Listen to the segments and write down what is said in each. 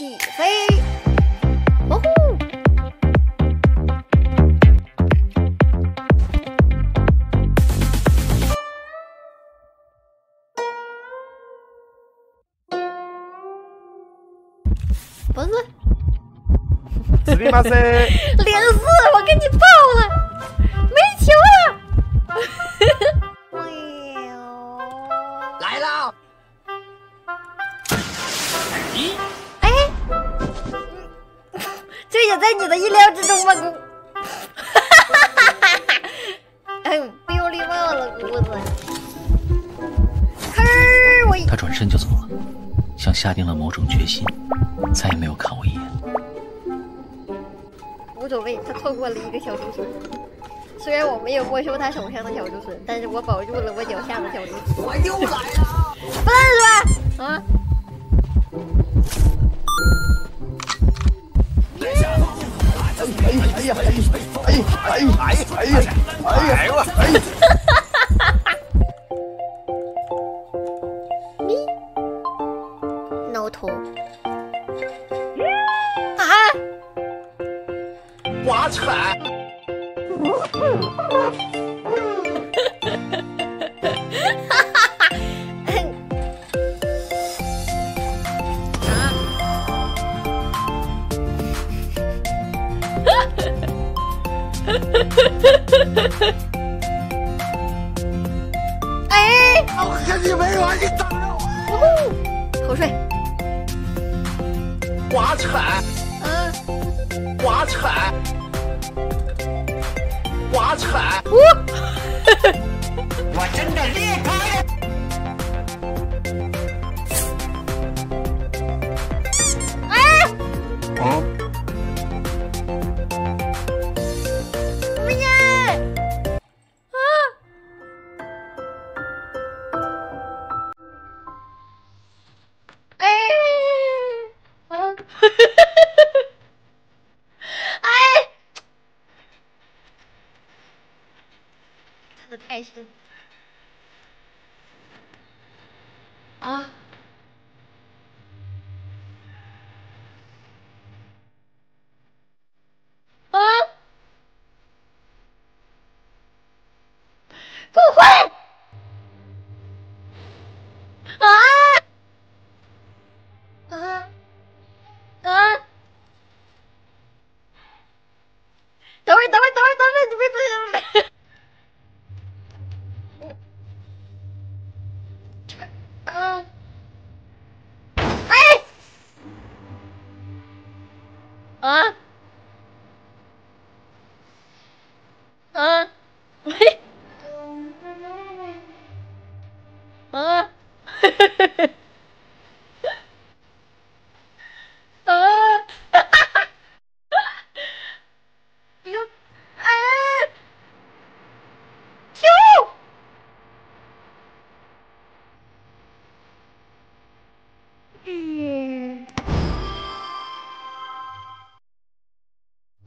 起飞！哦吼！不是，斯密马塞，零四，我给你爆了，也在你的意料之中吗，姑？哎呦，不用礼貌了，姑子。我他转身就走了，像下定了某种决心，再也没有看我一眼。无所谓，他错过了一个小竹笋。虽然我没有没收他手上的小竹笋，但是我保住了我脚下的小竹笋。我又来了！笨是吧？啊？哎呀，哎呀，哎呀，哎呀，哎呀，哎呀，哎呀，哎呀，哎呀。哇塞！哎！我跟你没完，你打我！口水。刮铲。嗯。刮铲。刮铲。我。我真的厉害！是开始。 อเออ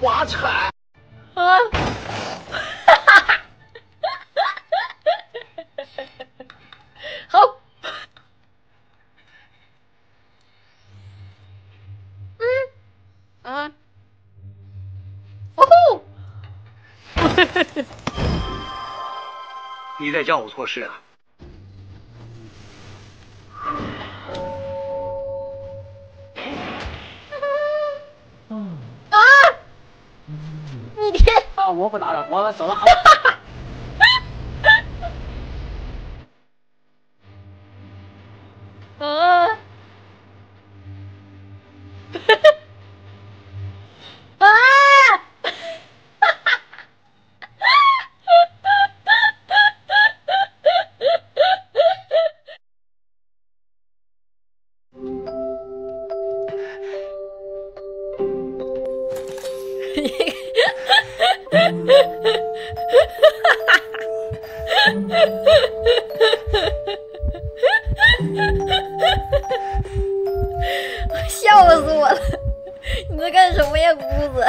刮铲啊！哈哈哈！好，嗯，啊，哦吼！你在教我做事啊？啊！我不打了，我走了。笑死我了。你在干什么呀姑子？